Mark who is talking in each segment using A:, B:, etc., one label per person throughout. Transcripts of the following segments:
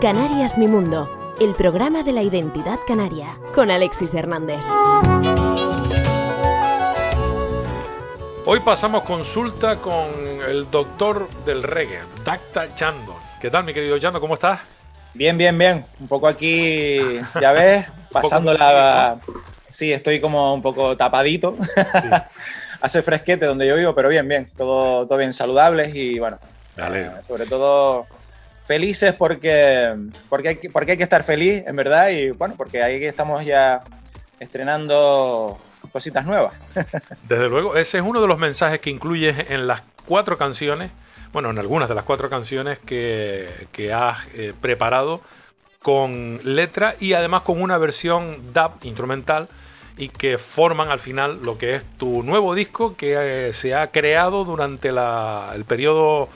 A: Canarias Mi Mundo, el programa de la identidad canaria, con Alexis Hernández.
B: Hoy pasamos consulta con el doctor del reggae, Dacta Chando. ¿Qué tal, mi querido Chando? ¿Cómo estás?
C: Bien, bien, bien. Un poco aquí, ya ves, pasando la... Sí, estoy como un poco tapadito. Hace fresquete donde yo vivo, pero bien, bien. Todo, todo bien, saludables y bueno, eh, sobre todo felices porque, porque, hay que, porque hay que estar feliz, en verdad, y bueno, porque ahí estamos ya estrenando cositas nuevas.
B: Desde luego, ese es uno de los mensajes que incluyes en las cuatro canciones, bueno, en algunas de las cuatro canciones que, que has eh, preparado con letra y además con una versión dub instrumental y que forman al final lo que es tu nuevo disco que eh, se ha creado durante el periodo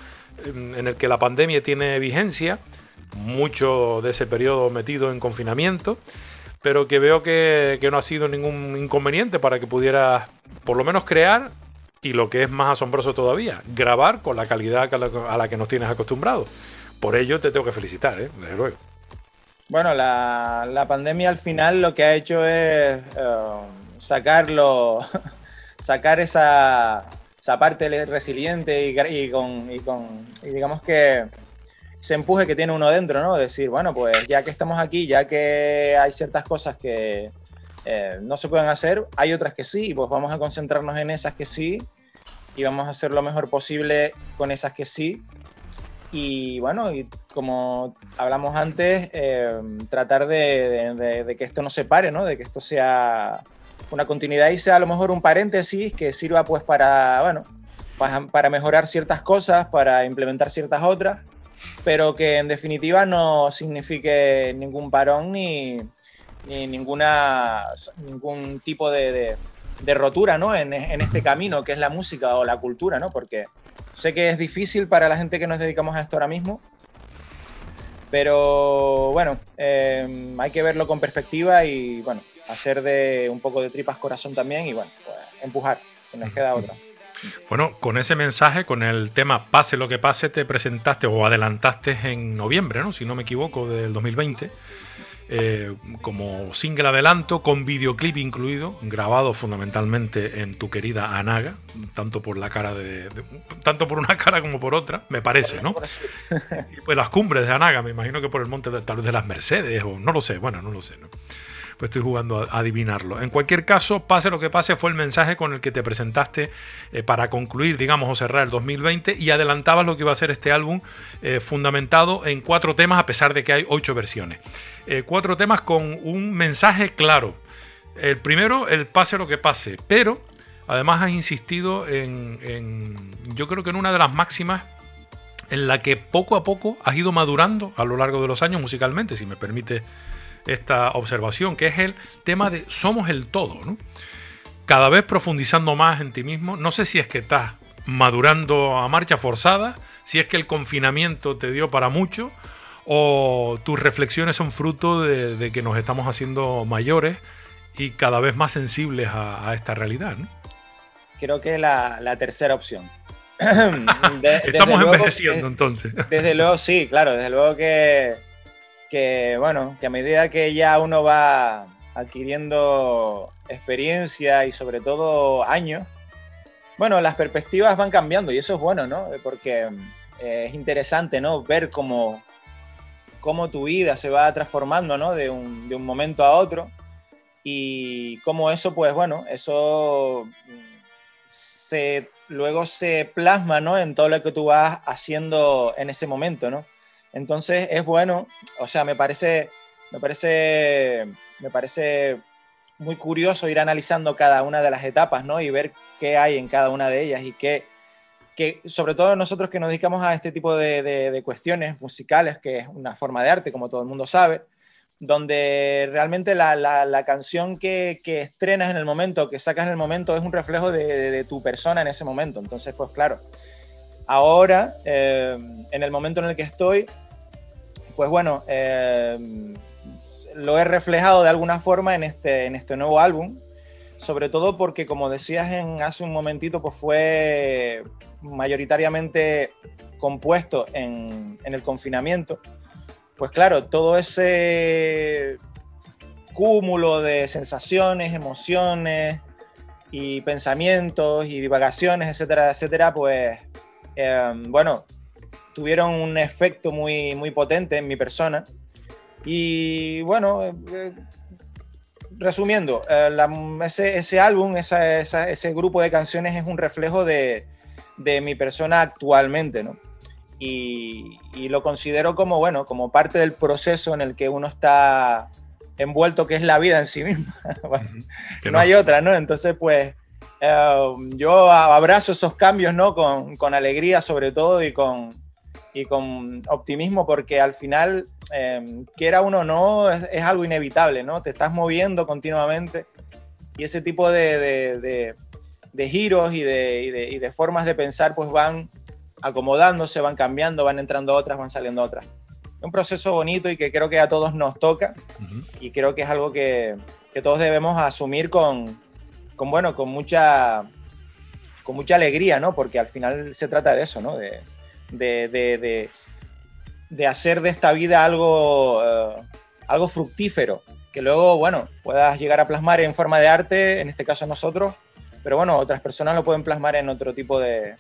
B: en el que la pandemia tiene vigencia, mucho de ese periodo metido en confinamiento, pero que veo que, no ha sido ningún inconveniente para que pudieras por lo menos crear y lo que es más asombroso todavía, grabar con la calidad a la que nos tienes acostumbrados. Por ello te tengo que felicitar, ¿eh? desde luego.
C: Bueno, la, pandemia al final lo que ha hecho es eh, sacarlo, sacar esa, esa parte resiliente y, con, digamos que se empuje que tiene uno dentro, ¿no? Decir, bueno, pues ya que estamos aquí, ya que hay ciertas cosas que eh, no se pueden hacer, hay otras que sí, pues vamos a concentrarnos en esas que sí y vamos a hacer lo mejor posible con esas que sí. Y bueno, y como hablamos antes, eh, tratar de, de, que esto no se pare, ¿no? De que esto sea una continuidad y sea a lo mejor un paréntesis que sirva pues para, bueno, para, mejorar ciertas cosas, para implementar ciertas otras, pero que en definitiva no signifique ningún parón ni, ninguna, ningún tipo de, rotura ¿no? En, este camino que es la música o la cultura, ¿no? porque sé que es difícil para la gente que nos dedicamos a esto ahora mismo, pero bueno, eh, hay que verlo con perspectiva y bueno, hacer de un poco de tripas corazón también y bueno, pues, empujar, que nos queda otra.
B: Bueno, con ese mensaje, con el tema Pase lo que pase, te presentaste o adelantaste en noviembre, ¿no? si no me equivoco, del 2020, eh, como single adelanto, con videoclip incluido, grabado fundamentalmente en tu querida Anaga, tanto por la cara de, tanto por una cara como por otra, me parece, ¿no? y pues las cumbres de Anaga, me imagino que por el monte de, tal vez de las Mercedes, o no lo sé, bueno, no lo sé, ¿no? Pues estoy jugando a adivinarlo. En cualquier caso, pase lo que pase, fue el mensaje con el que te presentaste eh, para concluir, digamos, o cerrar el 2020 y adelantabas lo que iba a ser este álbum eh, fundamentado en cuatro temas, a pesar de que hay ocho versiones. Eh, cuatro temas con un mensaje claro. El primero, el pase lo que pase, pero además has insistido en, en yo creo que en una de las máximas en la que poco a poco has ido madurando a lo largo de los años musicalmente, si me permite esta observación, que es el tema de somos el todo, ¿no? Cada vez profundizando más en ti mismo, no sé si es que estás madurando a marcha forzada, si es que el confinamiento te dio para mucho, o tus reflexiones son fruto de, que nos estamos haciendo mayores y cada vez más sensibles a, esta realidad. ¿no?
C: Creo que la, la tercera opción.
B: Estamos envejeciendo entonces.
C: Desde luego, sí, claro, desde luego que que, bueno, que a medida que ya uno va adquiriendo experiencia y sobre todo años, bueno, las perspectivas van cambiando y eso es bueno, ¿no? Porque eh, es interesante, ¿no? Ver cómo, cómo tu vida se va transformando, ¿no? De un, de un momento a otro y cómo eso, pues bueno, eso se, luego se plasma, ¿no? En todo lo que tú vas haciendo en ese momento, ¿no? Entonces es bueno, o sea, me parece, me parece, me parece muy curioso ir analizando cada una de las etapas, ¿no? Y ver qué hay en cada una de ellas y qué, que sobre todo nosotros que nos dedicamos a este tipo de, cuestiones musicales, que es una forma de arte, como todo el mundo sabe, donde realmente la, canción que, estrenas en el momento, que sacas en el momento, es un reflejo de, tu persona en ese momento. Entonces, pues claro, ahora, eh, en el momento en el que estoy, pues bueno, eh, lo he reflejado de alguna forma en este, en este nuevo álbum, sobre todo porque, como decías en, hace un momentito, pues fue mayoritariamente compuesto en, en el confinamiento. Pues claro, todo ese cúmulo de sensaciones, emociones y pensamientos y divagaciones, etcétera, etcétera, pues em, bueno, tuvieron un efecto muy, muy potente en mi persona. Y bueno, eh, resumiendo, eh, ese, álbum, ese grupo de canciones es un reflejo de, de mi persona actualmente, ¿no? Y, y, lo considero como, bueno, como parte del proceso en el que uno está envuelto que es la vida en sí misma. no, hay otra, ¿no? Entonces, pues eh, yo abrazo esos cambios, ¿no? Con, con, alegría sobre todo y con, y con optimismo porque al final, eh, quiera uno o no, es, algo inevitable, ¿no? Te estás moviendo continuamente y ese tipo de, de, de, giros y, y, y de formas de pensar pues van acomodándose, van cambiando, van entrando otras, van saliendo otras un proceso bonito y que creo que a todos nos toca y creo que es algo que, que todos debemos asumir con, con, bueno, con mucha, con mucha alegría, ¿no? Porque al final se trata de eso, ¿no? De, de, de, de hacer de esta vida algo, uh, algo fructífero, que luego, bueno, puedas llegar a plasmar en forma de arte, en este caso nosotros, pero bueno, otras personas lo pueden plasmar en otro tipo de,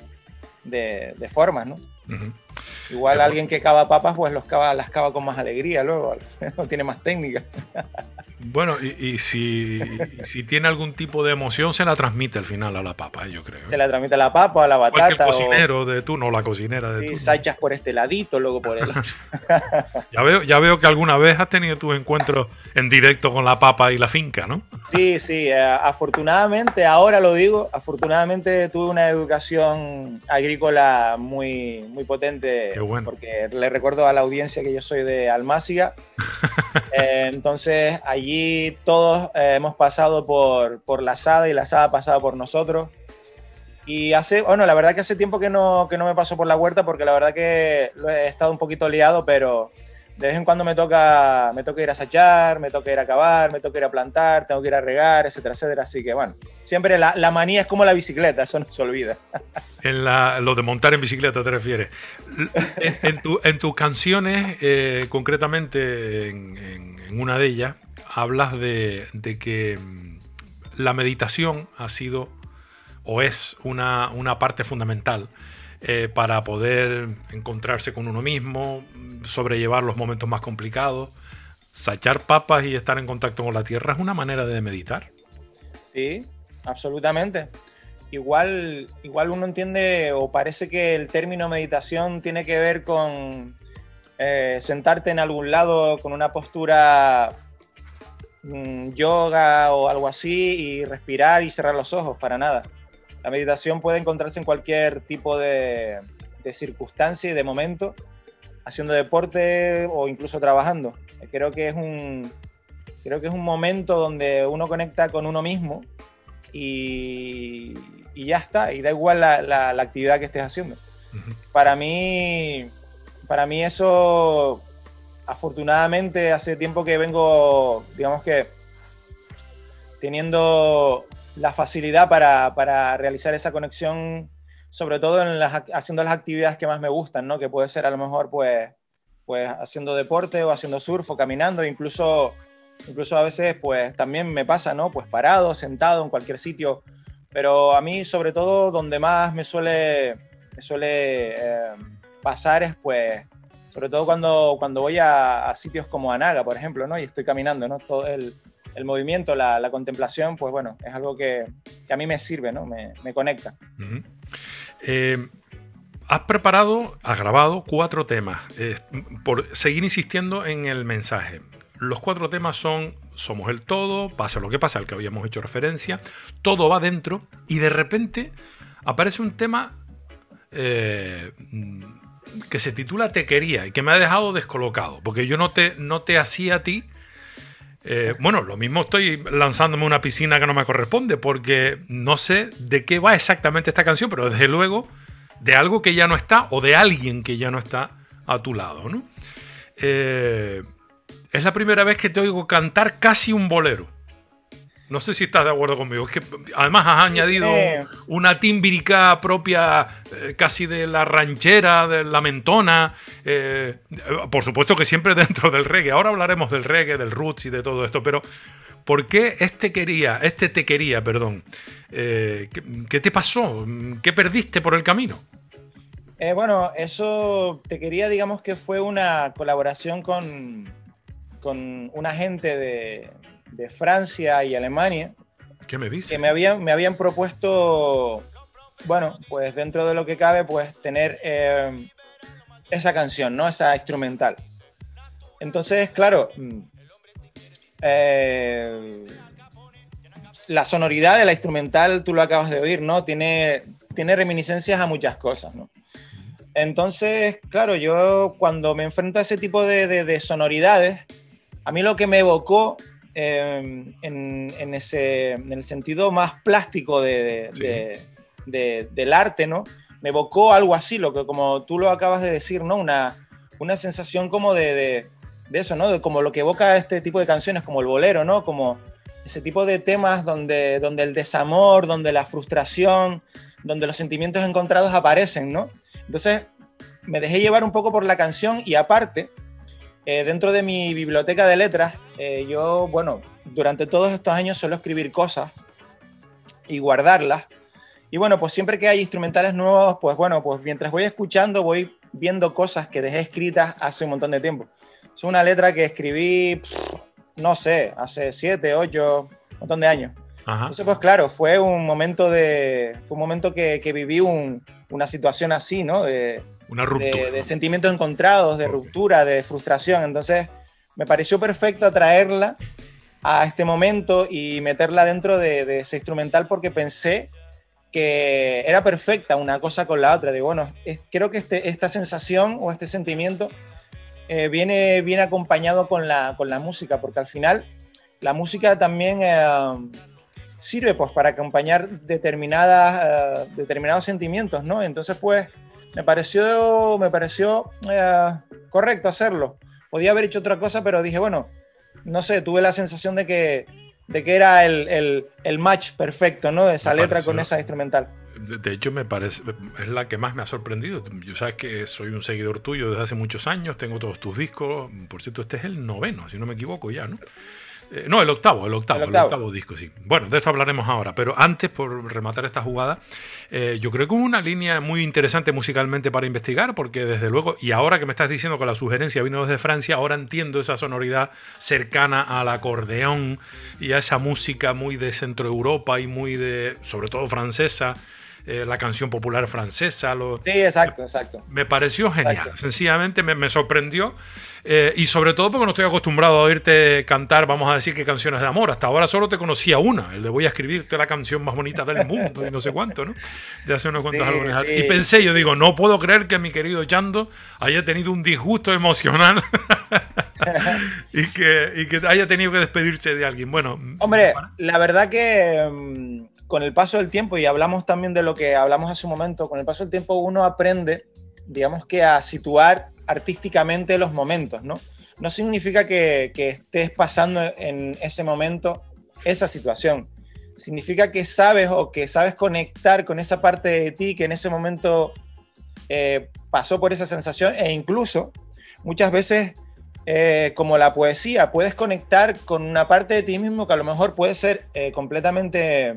C: de formas, ¿no? Igual alguien que cava papas, pues los cava, las cava con más alegría luego, no tiene más técnica.
B: Bueno, y, si, si, tiene algún tipo de emoción, se la transmite al final a la papa, yo creo.
C: Se la transmite a la papa, a la batata.
B: el cocinero de tú, no la cocinera de
C: sí, Sachas por este ladito, luego por el otro.
B: ya, veo, ya veo que alguna vez has tenido tus encuentros en directo con la papa y la finca, ¿no?
C: Sí, sí. Eh, afortunadamente, ahora lo digo, afortunadamente tuve una educación agrícola muy, muy potente.
B: Qué bueno.
C: Porque le recuerdo a la audiencia que yo soy de Almáciga. Eh, entonces, allí todos eh, hemos pasado por, por la asada y la asada ha pasado por nosotros. Y hace, bueno, la verdad que hace tiempo que no, que no me paso por la huerta porque la verdad que he estado un poquito liado, pero de vez en cuando me toca, me toca ir a sachar, me toca ir a cavar, me toca ir a plantar, tengo que ir a regar, etcétera, etcétera. Así que bueno, siempre la, manía es como la bicicleta, eso no se olvida.
B: En la, lo de montar en bicicleta te refieres. En, tu, en tus canciones, eh, concretamente en, en, una de ellas, hablas de, de, que mm, la meditación ha sido o es una, una parte fundamental eh, para poder encontrarse con uno mismo, sobrellevar los momentos más complicados. Sachar papas y estar en contacto con la tierra es una manera de meditar.
C: Sí, absolutamente. Igual, igual uno entiende o parece que el término meditación tiene que ver con eh, sentarte en algún lado con una postura mm, yoga o algo así y respirar y cerrar los ojos, para nada. La meditación puede encontrarse en cualquier tipo de, circunstancia y de momento, haciendo deporte o incluso trabajando. Creo que es un, creo que es un momento donde uno conecta con uno mismo y, ya está, y da igual la, actividad que estés haciendo. Para mí, para mí eso, afortunadamente, hace tiempo que vengo, digamos que, teniendo la facilidad para, para, realizar esa conexión, sobre todo haciendo las actividades que más me gustan, ¿no? Que puede ser a lo mejor, pues, pues haciendo deporte o haciendo surf o caminando, incluso, incluso a veces, pues también me pasa, ¿no? Pues parado, sentado en cualquier sitio. Pero a mí, sobre todo, donde más me suele, me suele eh, pasar es, pues, sobre todo cuando, cuando voy a, a, sitios como Anaga, por ejemplo, ¿no? Y estoy caminando, ¿no? Todo el, el movimiento, la, la, contemplación, pues bueno, es algo que, a mí me sirve, ¿no? Me, conecta.
B: Eh, has preparado, has grabado cuatro temas, eh, por seguir insistiendo en el mensaje. Los cuatro temas son Somos el todo, pasa lo que pasa, al que habíamos hecho referencia, todo va dentro y de repente aparece un tema eh, que se titula Te quería y que me ha dejado descolocado, porque yo no te, no te hacía a ti eh, bueno, lo mismo estoy lanzándome una piscina que no me corresponde porque no sé de qué va exactamente esta canción, pero desde luego de algo que ya no está o de alguien que ya no está a tu lado. ¿no? Eh, es la primera vez que te oigo cantar casi un bolero. No sé si estás de acuerdo conmigo. Es que además has añadido una tímbrica propia eh, casi de la ranchera, de la mentona. Eh, por supuesto que siempre dentro del reggae. Ahora hablaremos del reggae, del roots y de todo esto. Pero ¿por qué este quería, este te quería, perdón? Eh, ¿qué, te pasó? ¿Qué perdiste por el camino?
C: bueno, eso te quería, digamos que fue una colaboración con, con un agente de, de Francia y Alemania.
B: ¿Qué me dice?
C: Que me habían, me habían propuesto, bueno, pues dentro de lo que cabe, pues tener eh, esa canción, ¿no? Esa instrumental. Entonces, claro, mm, eh, la sonoridad de la instrumental, tú lo acabas de oír, ¿no? Tiene, tiene reminiscencias a muchas cosas, ¿no? Entonces, claro, yo cuando me enfrento a ese tipo de, de sonoridades, a mí lo que me evocó Em, en, ese, en el sentido más plástico de, del arte, ¿no? Me evocó algo así, lo que como tú lo acabas de decir, ¿no? Una, una sensación como de, eso, ¿no? De como lo que evoca este tipo de canciones, como el bolero, ¿no? Como ese tipo de temas donde, donde el desamor, donde la frustración, donde los sentimientos encontrados aparecen, ¿no? Entonces me dejé llevar un poco por la canción y aparte, eh, dentro de mi biblioteca de letras, eh, yo, bueno, durante todos estos años suelo escribir cosas y guardarlas. Y bueno, pues siempre que hay instrumentales nuevos, pues bueno, pues mientras voy escuchando, voy viendo cosas que dejé escritas hace un montón de tiempo. Es una letra que escribí, no sé, hace siete, ocho, un montón de años. Entonces, pues claro, fue un momento de, fue un momento que, que viví una situación así, ¿no? De,
B: una ruptura.
C: De, sentimientos encontrados, de ruptura, de frustración. Entonces, me pareció perfecto atraerla a este momento y meterla dentro de, ese instrumental porque pensé que era perfecta una cosa con la otra. Digo, bueno, creo que este, esta sensación o este sentimiento eh, viene, viene acompañado con la, con la música, porque al final la música también eh, sirve pues, para acompañar determinadas, eh, determinados sentimientos, ¿no? Entonces, pues, me pareció, me pareció eh, correcto hacerlo. Podía haber hecho otra cosa, pero dije, bueno, no sé, tuve la sensación de que, de que era el, match perfecto, ¿no? De esa letra con esa instrumental.
B: De hecho, me parece, es la que más me ha sorprendido. Yo sabes que soy un seguidor tuyo desde hace muchos años, tengo todos tus discos. Por cierto, este es el noveno, si no me equivoco ya, ¿no? Eh, no, el octavo, el octavo, el octavo, disco, sí. Bueno, de eso hablaremos ahora, pero antes, por rematar esta jugada, eh, yo creo que es una línea muy interesante musicalmente para investigar, porque desde luego, y ahora que me estás diciendo que la sugerencia vino desde Francia, ahora entiendo esa sonoridad cercana al acordeón y a esa música muy de Centro Europa y muy de, sobre todo francesa. Eh, la canción popular francesa. Lo,
C: sí, exacto, exacto.
B: Me pareció genial, sencillamente me, me sorprendió eh, y sobre todo porque no estoy acostumbrado a oírte cantar, vamos a decir, que canciones de amor. Hasta ahora solo te conocía una, el de voy a escribirte la canción más bonita del mundo y no sé cuánto, ¿no? De hace unos cuantos álbumes. Y pensé, yo digo, no puedo creer que mi querido Chando haya tenido un disgusto emocional y, que, y que haya tenido que despedirse de alguien. Bueno,
C: hombre, la verdad que mm, con el paso del tiempo, y hablamos también de lo que hablamos hace un momento, con el paso del tiempo uno aprende, digamos que a situar artísticamente los momentos, ¿no? No significa que, estés pasando en ese momento esa situación. Significa que sabes o que sabes conectar con esa parte de ti que en ese momento eh, pasó por esa sensación e incluso muchas veces eh, como la poesía, puedes conectar con una parte de ti mismo que a lo mejor puede ser eh, completamente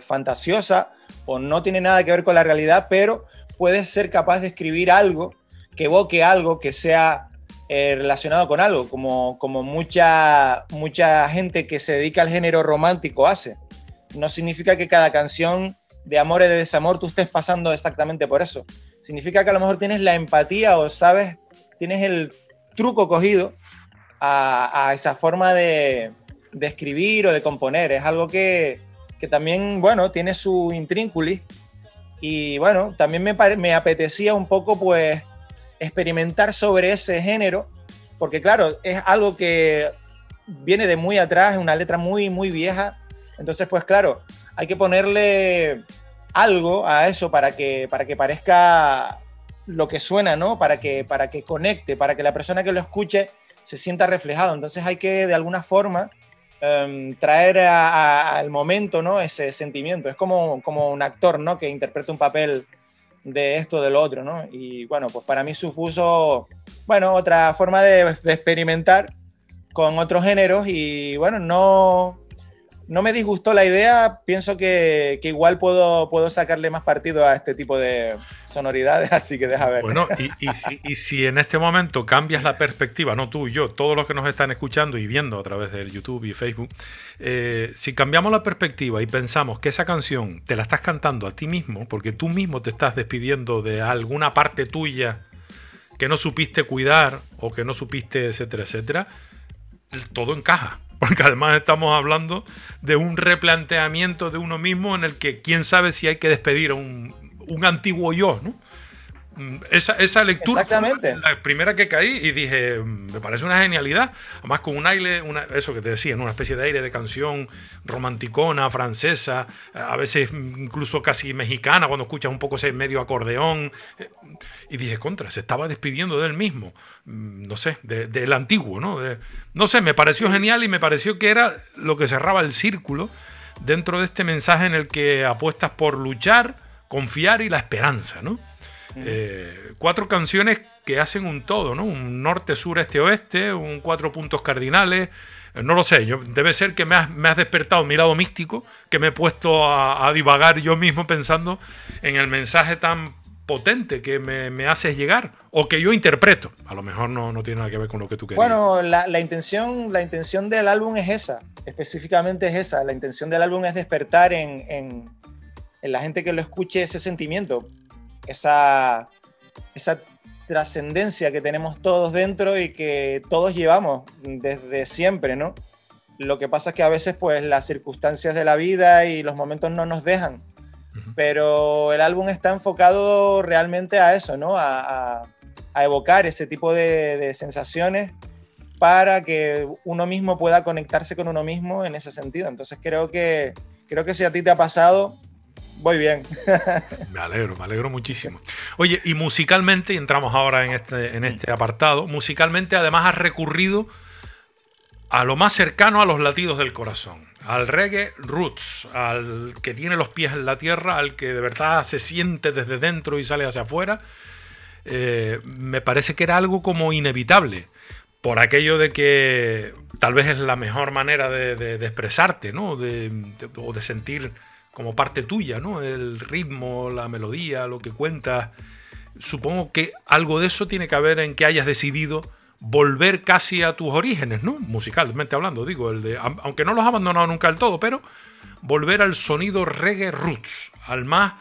C: fantasiosa o no tiene nada que ver con la realidad, pero puedes ser capaz de escribir algo que evoque algo que sea eh, relacionado con algo, como, como mucha, mucha gente que se dedica al género romántico hace. No significa que cada canción de amor y de desamor tú estés pasando exactamente por eso. Significa que a lo mejor tienes la empatía o sabes, tienes el truco cogido a, esa forma de, escribir o de componer. Es algo que, que también, bueno, tiene su intrínculis y bueno, también me, me apetecía un poco pues experimentar sobre ese género, porque claro, es algo que viene de muy atrás, es una letra muy, muy vieja, entonces pues claro, hay que ponerle algo a eso para que, para que parezca lo que suena, ¿no? Para que, para que conecte, para que la persona que lo escuche se sienta reflejado. Entonces hay que de alguna forma em, traer al momento ¿no? ese sentimiento. Es como, como un actor ¿no? que interpreta un papel de esto, del otro, ¿no? Y bueno, pues para mí Sufuso, bueno, otra forma de, de experimentar con otros géneros y bueno, no, no me disgustó la idea, pienso que, igual puedo, puedo sacarle más partido a este tipo de sonoridades, así que deja ver.
B: Bueno, y, si, en este momento cambias la perspectiva, no tú y yo, todos los que nos están escuchando y viendo a través del YouTube y Facebook, eh, si cambiamos la perspectiva y pensamos que esa canción te la estás cantando a ti mismo, porque tú mismo te estás despidiendo de alguna parte tuya que no supiste cuidar o que no supiste, etcétera, etcétera, todo encaja porque además estamos hablando de un replanteamiento de uno mismo en el que quién sabe si hay que despedir a un, antiguo yo, ¿no? Mm, esa, esa lectura
C: Exactamente.
B: la primera que caí y dije, mm, me parece una genialidad. Además, con un aire, una, eso que te decía, una especie de aire de canción romanticona, francesa, a veces incluso casi mexicana, cuando escuchas un poco ese medio acordeón. Eh, y dije, contra, se estaba despidiendo de él mismo, mm, no sé, del antiguo, ¿no? no sé, me pareció genial y me pareció que era lo que cerraba el círculo dentro de este mensaje en el que apuestas por luchar, confiar y la esperanza, ¿no? Eh, cuatro canciones que hacen un todo, ¿no? Un norte, sur, este, oeste, un cuatro puntos cardinales. Eh, no lo sé, yo, debe ser que me has, despertado mi lado místico, que me he puesto a, divagar yo mismo pensando en el mensaje tan potente que me, haces llegar o que yo interpreto. A lo mejor no, no tiene nada que ver con lo que tú querías.
C: Bueno, la, intención, la intención del álbum es esa, específicamente es esa. La intención del álbum es despertar en, en, en la gente que lo escuche ese sentimiento esa, esa trascendencia que tenemos todos dentro y que todos llevamos desde siempre, ¿no? Lo que pasa es que a veces pues las circunstancias de la vida y los momentos no nos dejan, pero el álbum está enfocado realmente a eso, ¿no? A, evocar ese tipo de, de, sensaciones para que uno mismo pueda conectarse con uno mismo en ese sentido. Entonces creo que, creo que si a ti te ha pasado, Voy bien.
B: me alegro, me alegro muchísimo. Oye, y musicalmente, entramos ahora en este, en este apartado, musicalmente además has recurrido a lo más cercano a los latidos del corazón, al reggae roots, al que tiene los pies en la tierra, al que de verdad se siente desde dentro y sale hacia afuera. Eh, me parece que era algo como inevitable, por aquello de que tal vez es la mejor manera de, expresarte, ¿no? De, o de sentir como parte tuya, ¿no? El ritmo, la melodía, lo que cuentas. Supongo que algo de eso tiene que haber en que hayas decidido volver casi a tus orígenes, ¿no? Musicalmente hablando, digo, el de, aunque no los has abandonado nunca del todo, pero volver al sonido reggae roots, al más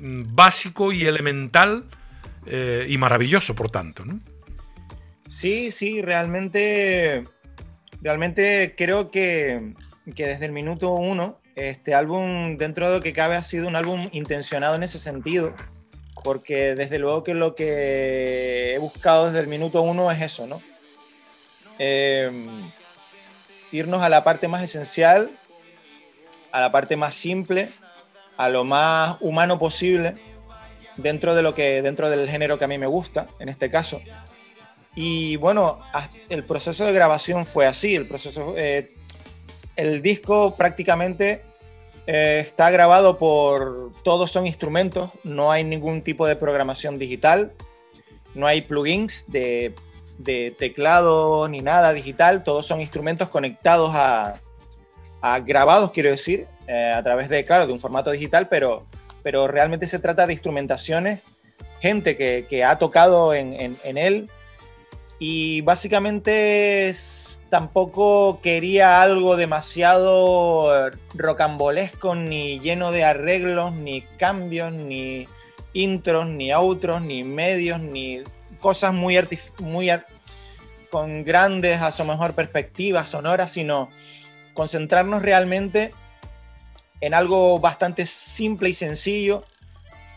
B: mm, básico y elemental eh, y maravilloso, por tanto, ¿no?
C: Sí, sí, realmente, realmente creo que, que desde el minuto uno este álbum, dentro de lo que cabe, ha sido un álbum intencionado en ese sentido, porque desde luego que lo que he buscado desde el minuto uno es eso, ¿no? Em, irnos a la parte más esencial, a la parte más simple, a lo más humano posible, dentro de lo que dentro del género que a mí me gusta, en este caso. Y bueno, el proceso de grabación fue así, el proceso eh, el disco prácticamente eh, está grabado por, todos son instrumentos, no hay ningún tipo de programación digital, no hay plugins de, teclado ni nada digital, todos son instrumentos conectados a, grabados, quiero decir, eh, a través de, claro, de un formato digital, pero, pero realmente se trata de instrumentaciones, gente que, ha tocado en, en él. Y básicamente es tampoco quería algo demasiado rocambolesco, ni lleno de arreglos, ni cambios, ni intros, ni outros, ni medios, ni cosas muy, muy con grandes, a su mejor, perspectivas sonoras, sino concentrarnos realmente en algo bastante simple y sencillo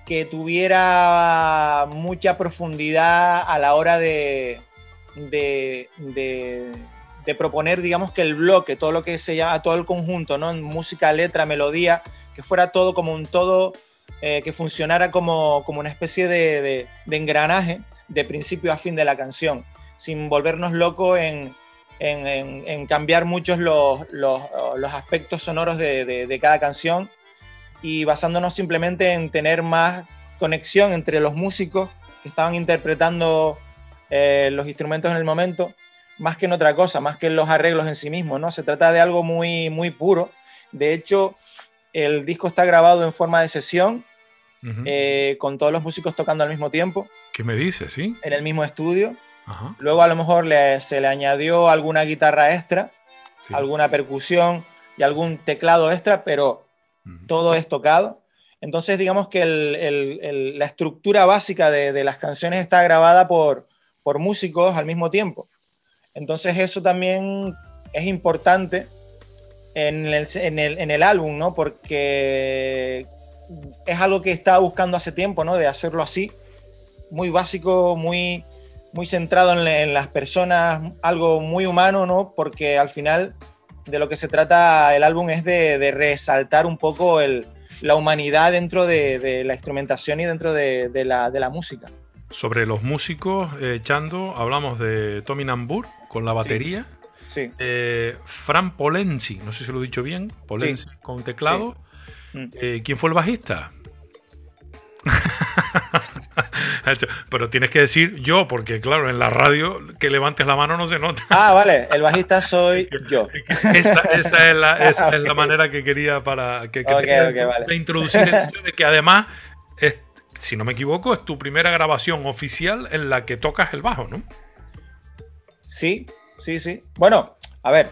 C: que tuviera mucha profundidad a la hora de proponer, digamos, que el bloque, todo lo que se llama, todo el conjunto, ¿no? Música, letra, melodía, que fuera todo como un todo, eh, que funcionara como, como una especie de, engranaje de principio a fin de la canción, sin volvernos locos en, en, cambiar muchos los, aspectos sonoros de, cada canción y basándonos simplemente en tener más conexión entre los músicos que estaban interpretando eh, los instrumentos en el momento, más que en otra cosa, más que en los arreglos en sí mismos, ¿no? Se trata de algo muy, muy puro. De hecho, el disco está grabado en forma de sesión, eh, con todos los músicos tocando al mismo tiempo.
B: ¿Qué me dices, sí?
C: En el mismo estudio. Luego a lo mejor se le añadió alguna guitarra extra, alguna percusión y algún teclado extra, pero todo es tocado. Entonces digamos que la estructura básica de, las canciones está grabada por, por músicos al mismo tiempo. Entonces eso también es importante en el, en álbum, ¿no? Porque es algo que estaba buscando hace tiempo, ¿no? De hacerlo así, muy básico, muy, muy centrado en, las personas, algo muy humano, ¿no? Porque al final de lo que se trata el álbum es de, resaltar un poco la humanidad dentro de, la instrumentación y dentro de, la, música.
B: Sobre los músicos, eh, Chando, hablamos de Tommy Nambur con la batería.
C: Sí.
B: Eh, Fran Polenzi, no sé si lo he dicho bien, Polenzi con teclado. Mm. Eh, ¿Quién fue el bajista? Pero tienes que decir yo, porque claro, en la radio que levantes la mano no se nota.
C: Ah, vale, el bajista soy yo.
B: Esa, es, la, manera que quería para que, de introducir el hecho de que además, si no me equivoco, es tu primera grabación oficial en la que tocas el bajo, ¿no?
C: Sí, sí, sí. Bueno, a ver,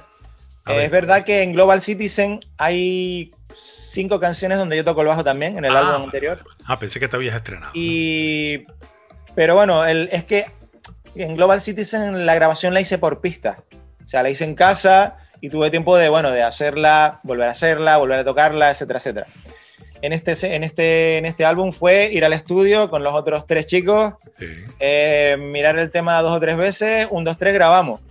C: es verdad que en Global Citizen hay cinco canciones donde yo toco el bajo también, en el álbum ah, anterior.
B: Ah, pensé que te habías estrenado.
C: Y... Pero bueno, es que en Global Citizen la grabación la hice por pista. O sea, la hice en casa y tuve tiempo de, bueno, de hacerla, volver a hacerla, volver a tocarla, etcétera, etcétera. En este, en este, en este álbum fue ir al estudio con los otros tres chicos, eh, mirar el tema dos o tres veces, un, dos, tres, grabamos.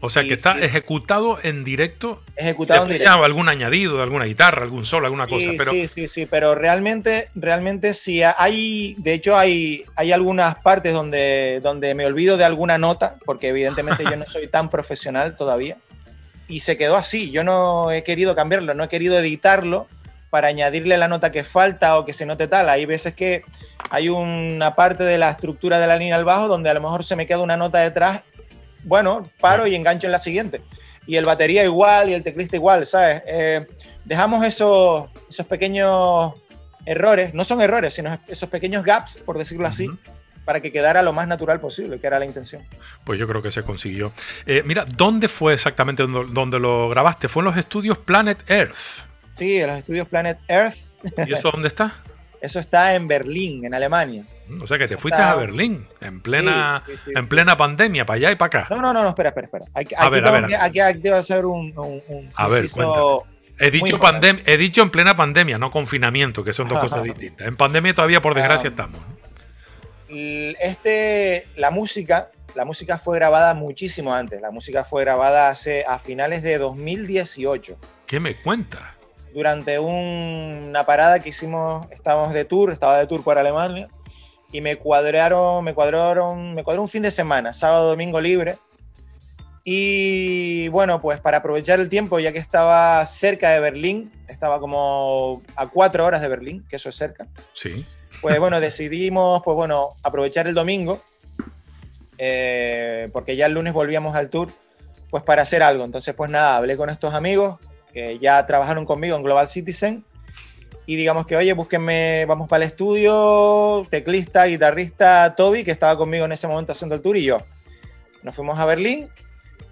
B: O sea que está ejecutado en directo.
C: Ejecutado en directo.
B: algún añadido, alguna guitarra, algún solo, alguna cosa. Pero...
C: Sí, sí, sí, pero realmente, realmente sí hay, de hecho hay, hay algunas partes donde, donde me olvido de alguna nota, porque evidentemente yo no soy tan profesional todavía. Y se quedó así, yo no he querido cambiarlo, no he querido editarlo para añadirle la nota que falta o que se note tal. Hay veces que hay una parte de la estructura de la línea al bajo donde a lo mejor se me queda una nota detrás bueno, paro y engancho en la siguiente. Y el batería igual y el teclista igual, ¿sabes? Eh, dejamos esos, esos pequeños errores, no son errores, sino esos pequeños gaps, por decirlo así, para que quedara lo más natural posible, que era la intención.
B: Pues yo creo que se consiguió. Eh, mira, ¿dónde fue exactamente donde, lo grabaste? ¿Fue en los estudios Planet Earth?
C: Sí, en los estudios Planet Earth.
B: ¿Y eso dónde está?
C: Eso está en Berlín, en Alemania.
B: O sea que te fuiste a Berlín en plena, en plena pandemia, para allá y para acá.
C: No, no, no, espera, espera, espera. Aquí, a ver, a ver. Aquí, aquí hacer un,
B: A ver, He dicho, pandemia, he dicho en plena pandemia, no confinamiento, que son dos cosas distintas. En pandemia todavía, por desgracia, ah. estamos.
C: Este, la música, la música fue grabada muchísimo antes. La música fue grabada hace a finales de 2018.
B: ¿Qué me cuentas?
C: Durante una parada que hicimos, estábamos de tour, estaba de tour por Alemania y me cuadraron, me cuadraron, me cuadró un fin de semana, sábado, domingo libre. Y bueno, pues para aprovechar el tiempo, ya que estaba cerca de Berlín, estaba como a cuatro horas de Berlín, que eso es cerca.
B: Sí.
C: Pues bueno, decidimos, pues bueno, aprovechar el domingo, eh, porque ya el lunes volvíamos al tour, pues para hacer algo. Entonces, pues nada, hablé con estos amigos que ya trabajaron conmigo en Global Citizen y digamos que, oye, búsquenme, vamos para el estudio, teclista, guitarrista Toby, que estaba conmigo en ese momento haciendo el tour, y yo. Nos fuimos a Berlín,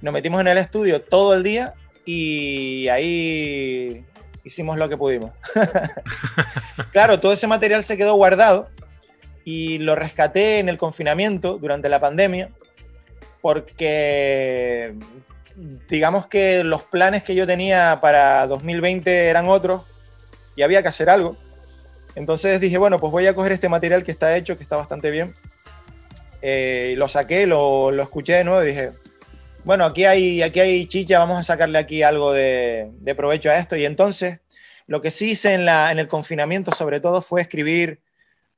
C: nos metimos en el estudio todo el día y ahí hicimos lo que pudimos. claro, todo ese material se quedó guardado y lo rescaté en el confinamiento durante la pandemia porque digamos que los planes que yo tenía para 2020 eran otros y había que hacer algo. Entonces dije, bueno, pues voy a coger este material que está hecho, que está bastante bien. Eh, lo saqué, lo, lo, escuché de nuevo y dije, bueno, aquí hay, aquí hay chicha, vamos a sacarle aquí algo de, provecho a esto. Y entonces, lo que sí hice en, la, en el confinamiento sobre todo fue escribir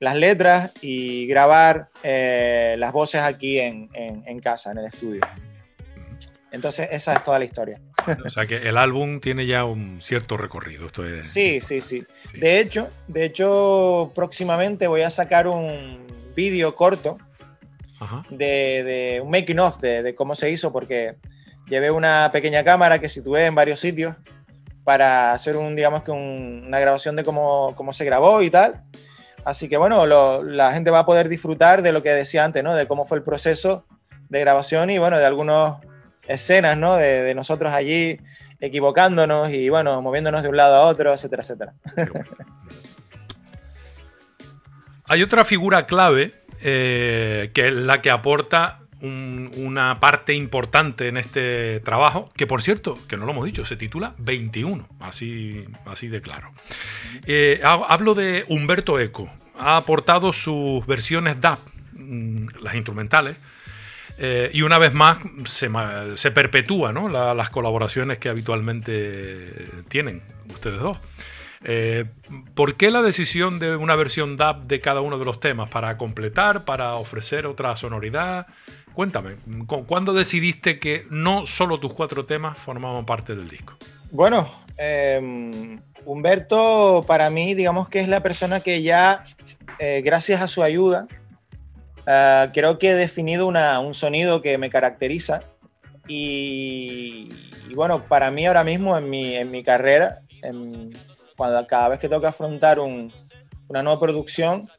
C: las letras y grabar eh, las voces aquí en, en, casa, en el estudio. Entonces, esa es toda la historia.
B: O sea que el álbum tiene ya un cierto recorrido. Esto
C: sí, sí, sí, De hecho, de hecho, próximamente voy a sacar un vídeo corto De, un making of de, cómo se hizo, porque llevé una pequeña cámara que situé en varios sitios para hacer un, digamos que una grabación de cómo, cómo se grabó y tal. Así que bueno, la gente va a poder disfrutar de lo que decía antes, ¿no? De cómo fue el proceso de grabación y bueno, de algunas escenas, ¿no? De, nosotros allí equivocándonos y bueno, moviéndonos de un lado a otro, etcétera, etcétera.
B: Hay otra figura clave eh, que es la que aporta una parte importante en este trabajo, que por cierto, que no lo hemos dicho, se titula 21, así, así de claro. Eh, hablo de Humberto Eco, ha aportado sus versiones DAP, mm, las instrumentales, eh, y una vez más se, perpetúan las colaboraciones que habitualmente tienen ustedes dos. Eh, ¿Por qué la decisión de una versión DAP de cada uno de los temas? ¿Para completar? ¿Para ofrecer otra sonoridad? Cuéntame, ¿cuándo decidiste que no solo tus cuatro temas formaban parte del disco?
C: Bueno, em, Humberto para mí digamos que es la persona que ya, eh, gracias a su ayuda, eh, creo que he definido un sonido que me caracteriza y, bueno, para mí ahora mismo en mi, en mi carrera, cuando cada vez que tengo que afrontar una nueva producción,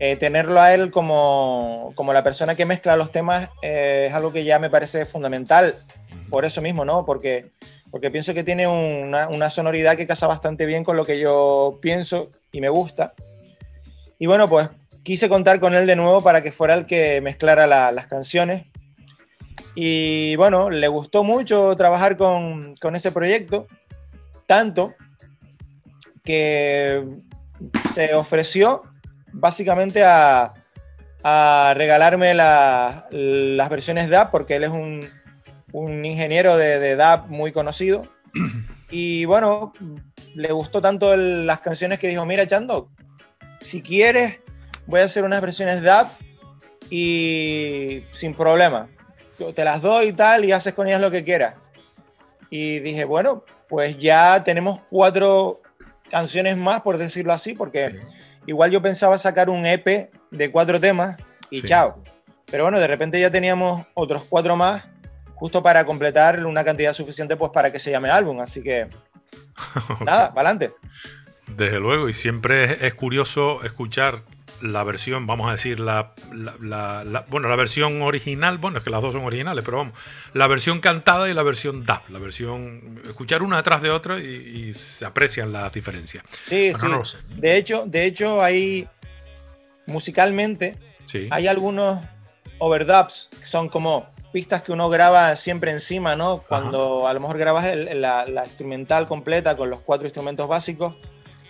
C: eh, tenerlo a él como, como, la persona que mezcla los temas eh, es algo que ya me parece fundamental. Por eso mismo, ¿no? Porque, porque pienso que tiene una, una, sonoridad que casa bastante bien con lo que yo pienso y me gusta. Y bueno, pues quise contar con él de nuevo para que fuera el que mezclara las canciones. Y bueno, le gustó mucho trabajar con, con ese proyecto, tanto que se ofreció básicamente a, regalarme las versiones DAP, porque él es un, ingeniero de, de, DAP muy conocido. Y bueno, le gustó tanto las canciones que dijo, mira Chando, si quieres, voy a hacer unas versiones DAP y sin problema. Te las doy y tal y haces con ellas lo que quieras. Y dije, bueno, pues ya tenemos cuatro canciones más, por decirlo así, porque igual yo pensaba sacar un EP de cuatro temas y chao. Pero bueno, de repente ya teníamos otros cuatro más, justo para completar una cantidad suficiente pues para que se llame álbum. Así que nada, para adelante.
B: Desde luego, y siempre es curioso escuchar la versión, vamos a decir, la, bueno, la versión original, bueno, es que las dos son originales, pero vamos, la versión cantada y la versión DAP, la versión, escuchar una detrás de otra y, se aprecian las diferencias.
C: Sí, sí. De hecho, de hecho, hay musicalmente, hay algunos overdubs que son como pistas que uno graba siempre encima, ¿no? Cuando a lo mejor grabas la, la instrumental completa con los cuatro instrumentos básicos,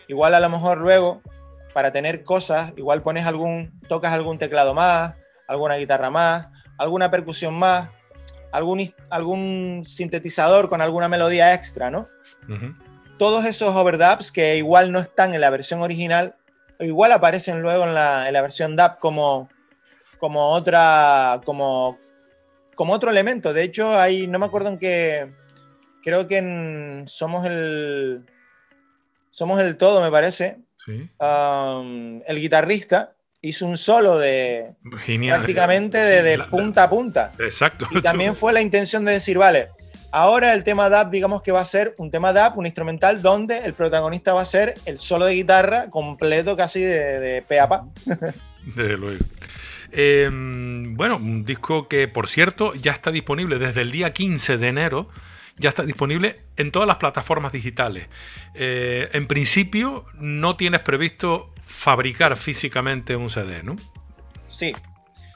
C: igual a lo mejor luego para tener cosas, igual pones algún, tocas algún teclado más, alguna guitarra más, alguna percusión más, algún, algún sintetizador con alguna melodía extra, ¿no? Todos esos overdubs que igual no están en la versión original, igual aparecen luego en la, en la versión DAP como, como otra, como, como otro elemento. De hecho, hay, no me acuerdo en qué, creo que en Somos el, Somos el Todo, me parece, el guitarrista hizo un solo de prácticamente de, punta a punta.
B: Exacto.
C: Y también fue la intención de decir, vale, ahora el tema DAP, digamos que va a ser un tema DAP, un instrumental, donde el protagonista va a ser el solo de guitarra completo casi de, de pe a pa.
B: Desde luego. Em, bueno, un disco que, por cierto, ya está disponible desde el día 15 de enero ya está disponible en todas las plataformas digitales. Eh, en principio, no tienes previsto fabricar físicamente un CD, ¿no?
C: Sí.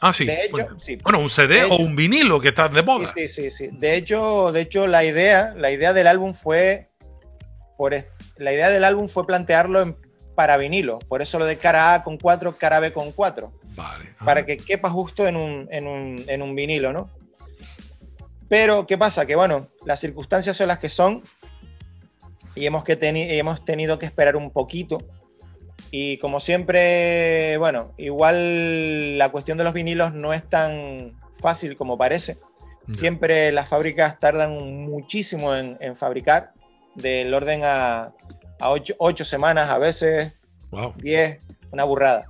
B: Ah, sí.
C: De hecho, sí.
B: Bueno, un CD o un vinilo que está de moda.
C: Sí, sí, sí. De hecho, de hecho la idea, la idea del álbum fue por la idea del álbum fue plantearlo para vinilo. Por eso lo de cara A con 4, cara B con 4.
B: Vale.
C: Para que quepa justo en un, en un, en un vinilo, ¿no? Pero, ¿qué pasa? Que bueno, las circunstancias son las que son y hemos, que hemos tenido que esperar un poquito. Y como siempre, bueno, igual la cuestión de los vinilos no es tan fácil como parece. Siempre las fábricas tardan muchísimo en, fabricar, del orden a, a ocho, semanas, a veces wow. diez, una burrada.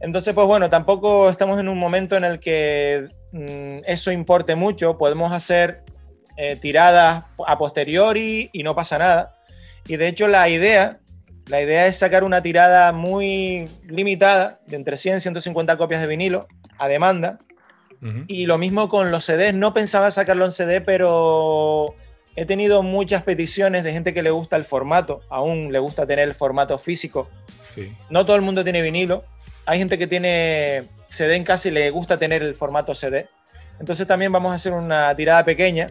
C: Entonces, pues bueno, tampoco estamos en un momento en el que mm, eso importe mucho, podemos hacer eh, tiradas a posteriori y no pasa nada. Y de hecho la idea, la idea es sacar una tirada muy limitada, de entre 100 y 150 copias de vinilo, a demanda, y lo mismo con los CDs. No pensaba sacarlo en CD, pero he tenido muchas peticiones de gente que le gusta el formato, aún le gusta tener el formato físico. No todo el mundo tiene vinilo. Hay gente que tiene CD en casa y le gusta tener el formato CD. Entonces también vamos a hacer una tirada pequeña.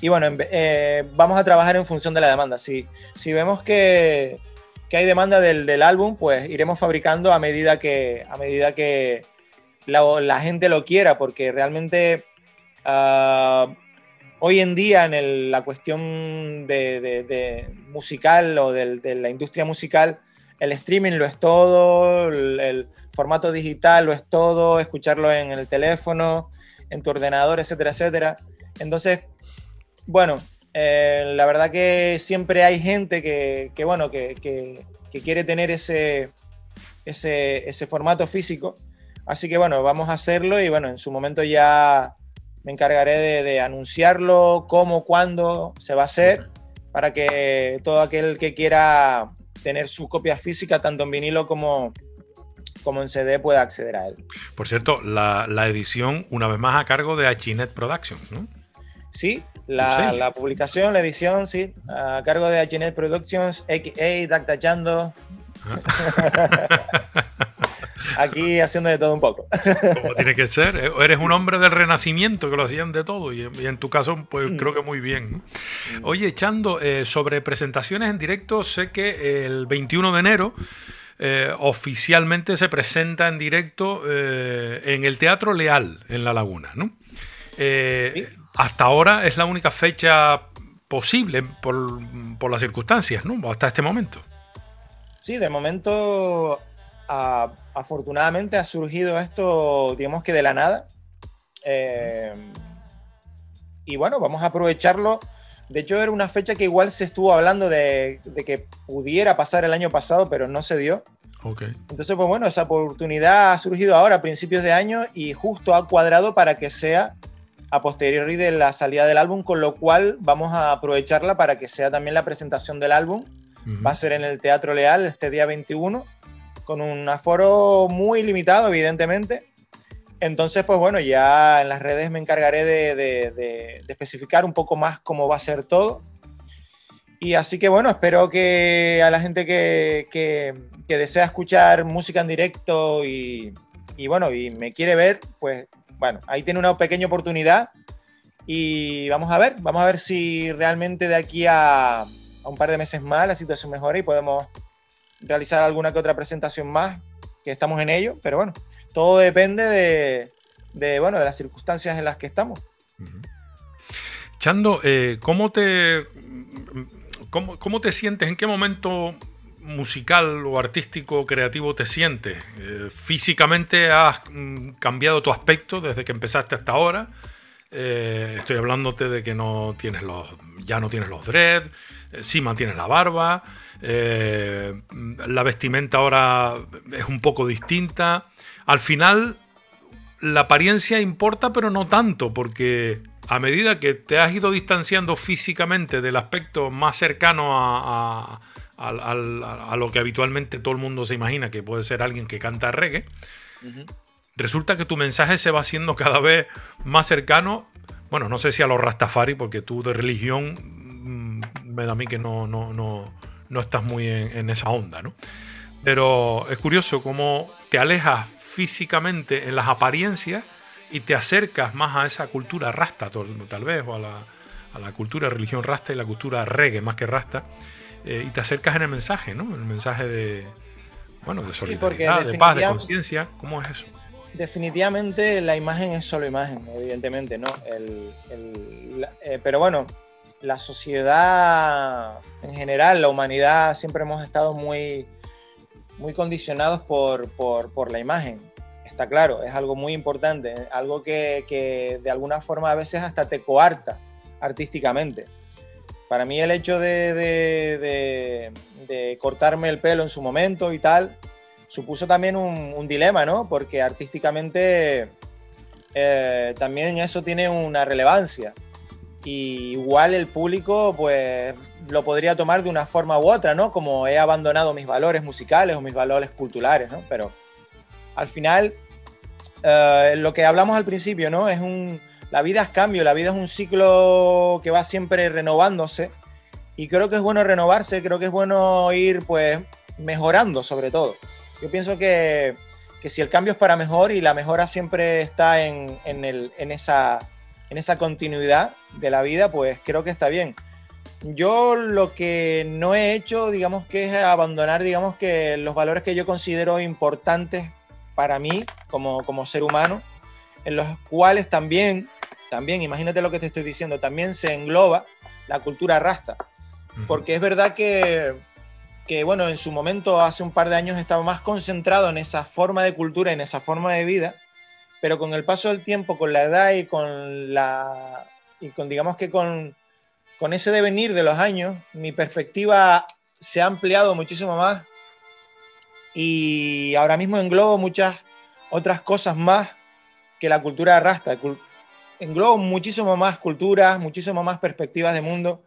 C: Y bueno, eh, vamos a trabajar en función de la demanda. Si, si vemos que, que hay demanda del, del, álbum, pues iremos fabricando a medida que, a medida que, la, gente lo quiera, porque realmente ah, hoy en día en la cuestión de, musical o de, la industria musical, el streaming lo es todo, el, formato digital lo es todo, escucharlo en el teléfono, en tu ordenador, etcétera, etcétera. Entonces, bueno, eh, la verdad que siempre hay gente que, bueno, que, quiere tener ese, ese, ese formato físico Así que bueno, vamos a hacerlo y bueno, en su momento ya me encargaré de, anunciarlo, cómo, cuándo se va a hacer, para que todo aquel que quiera tener su copia física, tanto en vinilo como, como en CD, pueda acceder a él.
B: Por cierto, la, edición, una vez más, a cargo de Achinet Productions, ¿no?
C: Sí, la, publicación, la edición, sí, a cargo de Achinet Productions, a.k.a. Dactachando. Aquí haciendo de todo un poco.
B: Como tiene que ser. Eh, eres un hombre del renacimiento que lo hacían de todo y, en tu caso, pues mm. creo que muy bien. Mm. Oye, echando eh, sobre presentaciones en directo, sé que el 21 de enero eh, oficialmente se presenta en directo en el Teatro Leal, en La Laguna, ¿no? Hasta ahora es la única fecha posible por, por las circunstancias, ¿no? Hasta este momento.
C: Sí, de momento afortunadamente ha surgido esto, digamos que de la nada. Eh, y bueno, vamos a aprovecharlo. De hecho, era una fecha que igual se estuvo hablando de, que pudiera pasar el año pasado, pero no se dio. Entonces, pues bueno, esa oportunidad ha surgido ahora a principios de año y justo ha cuadrado para que sea a posteriori de la salida del álbum, con lo cual vamos a aprovecharla para que sea también la presentación del álbum. Va a ser en el Teatro Leal este día 21 con un aforo muy limitado, evidentemente. Entonces, pues bueno, ya en las redes me encargaré de, especificar un poco más cómo va a ser todo. Y así que bueno, espero que a la gente que, desea escuchar música en directo y, bueno, y me quiere ver, pues bueno, ahí tiene una pequeña oportunidad. Y vamos a ver, vamos a ver si realmente de aquí a, a un par de meses más la situación mejora y podemos realizar alguna que otra presentación más, que estamos en ello, pero bueno, todo depende de, bueno, de las circunstancias en las que estamos.
B: Chando, eh, ¿cómo, te, cómo, te sientes? ¿En qué momento musical o artístico o creativo te sientes? Eh, ¿Físicamente has mm, cambiado tu aspecto desde que empezaste hasta ahora? Eh, estoy hablándote de que no tienes los, ya no tienes los dread, sí mantienes la barba, la vestimenta ahora es un poco distinta. Al final, la apariencia importa, pero no tanto, porque a medida que te has ido distanciando físicamente del aspecto más cercano a, lo que habitualmente todo el mundo se imagina que puede ser alguien que canta reggae, resulta que tu mensaje se va haciendo cada vez más cercano. Bueno, no sé si a los Rastafari, porque tú de religión mm, me da a mí que no, no, no, no estás muy en, esa onda, ¿no? Pero es curioso cómo te alejas físicamente en las apariencias y te acercas más a esa cultura rasta, tal vez, o a la, cultura religión rasta y la cultura reggae más que rasta, eh, y te acercas en el mensaje, ¿no? El mensaje de, bueno, de solidaridad, de paz, de conciencia. ¿Cómo es eso?
C: Definitivamente la imagen es solo imagen, evidentemente, ¿no? Eh, pero bueno, la sociedad en general, la humanidad, siempre hemos estado muy, muy condicionados por, la imagen. está claro, es algo muy importante, algo que, de alguna forma a veces hasta te coarta artísticamente. Para mí el hecho de, cortarme el pelo en su momento y tal, supuso también un, dilema, ¿no? Porque artísticamente eh, también eso tiene una relevancia. Y igual el público, pues, lo podría tomar de una forma u otra, ¿no? Como he abandonado mis valores musicales o mis valores culturales, ¿no? Pero al final, eh, lo que hablamos al principio, ¿no? Es un, la vida es cambio, la vida es un ciclo que va siempre renovándose y creo que es bueno renovarse, creo que es bueno ir pues mejorando sobre todo. Yo pienso que, que si el cambio es para mejor y la mejora siempre está en, en, el, en, esa, en esa continuidad de la vida, pues creo que está bien. Yo lo que no he hecho, digamos que es abandonar, digamos que los valores que yo considero importantes para mí como, como ser humano, en los cuales también, también, imagínate lo que te estoy diciendo, también se engloba la cultura rasta. Porque es verdad que, que, bueno, en su momento, hace un par de años, estaba más concentrado en esa forma de cultura, en esa forma de vida, pero con el paso del tiempo, con la edad y con la. y con, digamos que con, con ese devenir de los años, mi perspectiva se ha ampliado muchísimo más y ahora mismo englobo muchas otras cosas más que la cultura rasta. Englobo muchísimo más culturas, muchísimo más perspectivas de mundo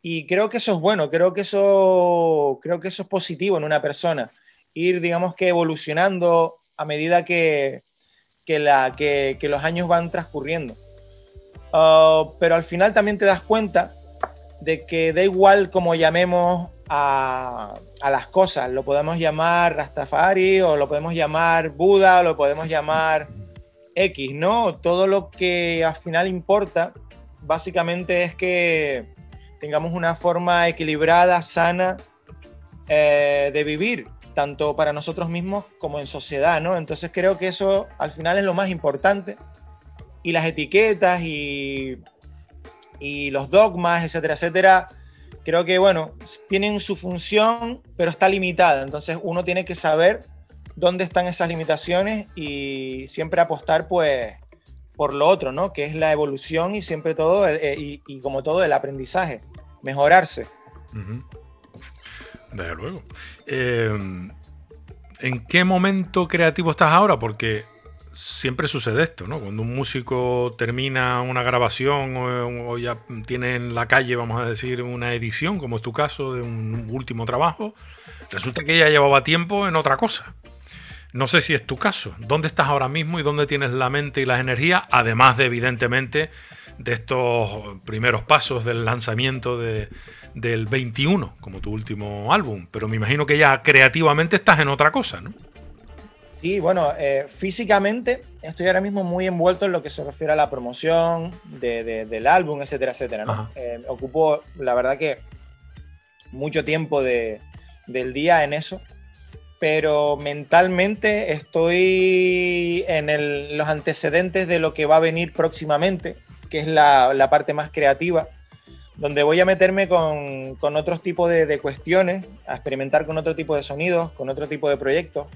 C: y creo que eso es bueno, creo que eso, creo que eso es positivo en una persona. Ir, digamos que evolucionando a medida que, que, los años van transcurriendo. Ah, pero al final también te das cuenta de que da igual como llamemos a, las cosas. Lo podemos llamar Rastafari o lo podemos llamar Buda o lo podemos llamar X, ¿no? Todo lo que al final importa básicamente es que tengamos una forma equilibrada, sana eh, de vivir, tanto para nosotros mismos como en sociedad, ¿no? Entonces creo que eso al final es lo más importante. Y las etiquetas y, y los dogmas, etcétera, etcétera, creo que, bueno, tienen su función, pero está limitada. Entonces uno tiene que saber dónde están esas limitaciones y siempre apostar, pues, por lo otro, ¿no? Que es la evolución y siempre todo, eh, y, como todo, el aprendizaje, mejorarse.
B: Desde luego. Eh, ¿En qué momento creativo estás ahora? Porque siempre sucede esto, ¿no? Cuando un músico termina una grabación o, ya tiene en la calle, vamos a decir, una edición, como es tu caso, de un último trabajo, resulta que ella llevaba tiempo en otra cosa. No sé si es tu caso. ¿Dónde estás ahora mismo y dónde tienes la mente y las energías? Además de, evidentemente, de estos primeros pasos del lanzamiento de, del 21, como tu último álbum. Pero me imagino que ya creativamente estás en otra cosa, ¿no?
C: Y bueno, eh, físicamente estoy ahora mismo muy envuelto en lo que se refiere a la promoción del álbum, etcétera, etcétera. ¿no? Eh, ocupo, la verdad que, mucho tiempo del día en eso, pero mentalmente estoy en los antecedentes de lo que va a venir próximamente, que es la, parte más creativa, donde voy a meterme con, otros tipos de, de cuestiones, a experimentar con otro tipo de sonidos, con otro tipo de proyectos